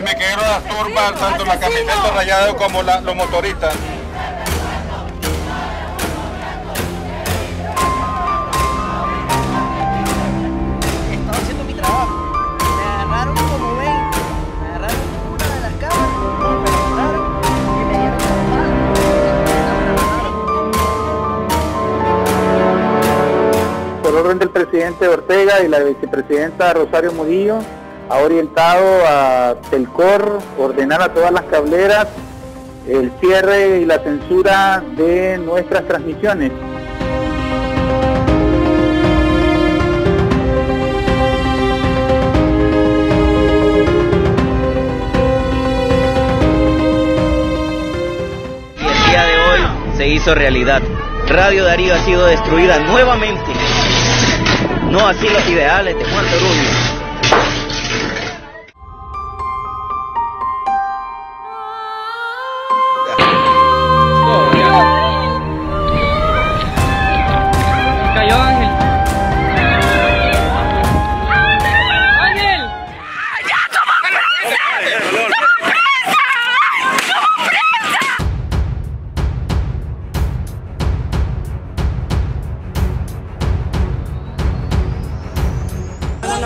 Y me quiero las turbas, tanto la camiseta rayada como la, los motoristas. Estaba haciendo mi trabajo. Me agarraron como ven. Me agarraron una de las cámaras, me preguntaron y me dieron la mano. por orden del presidente Ortega y la vicepresidenta Rosario Murillo, ha orientado a Telcor ordenar a todas las cableras el cierre y la censura de nuestras transmisiones. Y el día de hoy se hizo realidad. Radio Darío ha sido destruida nuevamente. No así los ideales de Juan Toruño.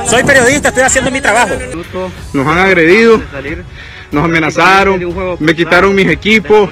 Soy periodista, estoy haciendo mi trabajo. Nos han agredido, nos amenazaron, me quitaron mis equipos.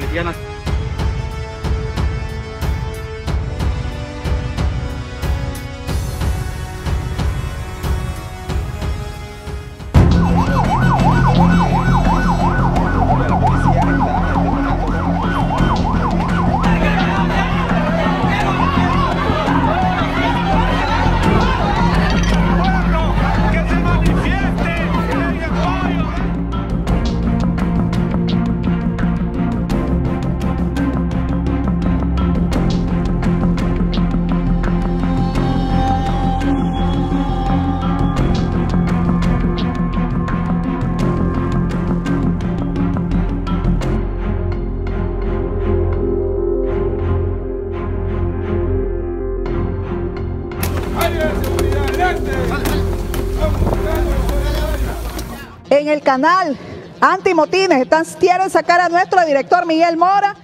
En el canal Antimotines están, quieren sacar a nuestro director Miguel Mora.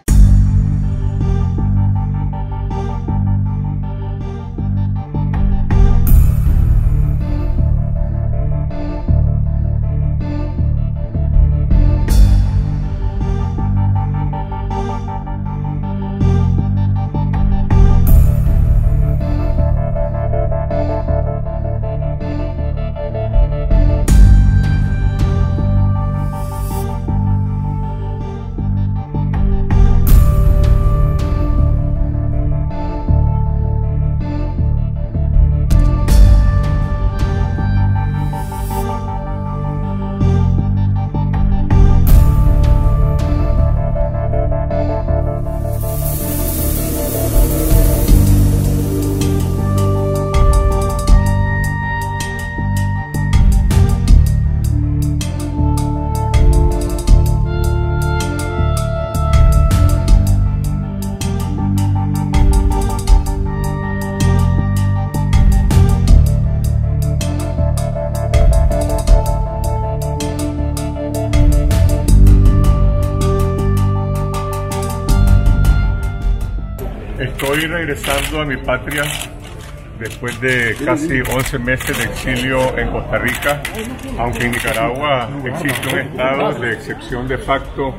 Estoy regresando a mi patria después de casi 11 meses de exilio en Costa Rica, aunque en Nicaragua existe un estado de excepción de facto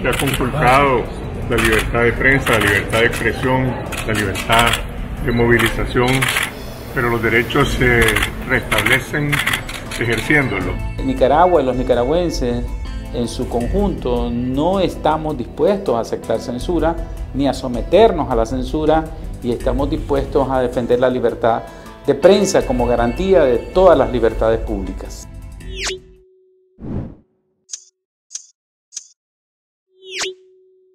que ha conculcado la libertad de prensa, la libertad de expresión, la libertad de movilización, pero los derechos se restablecen ejerciéndolo. Nicaragua los nicaragüenses en su conjunto no estamos dispuestos a aceptar censura ni a someternos a la censura y estamos dispuestos a defender la libertad de prensa como garantía de todas las libertades públicas.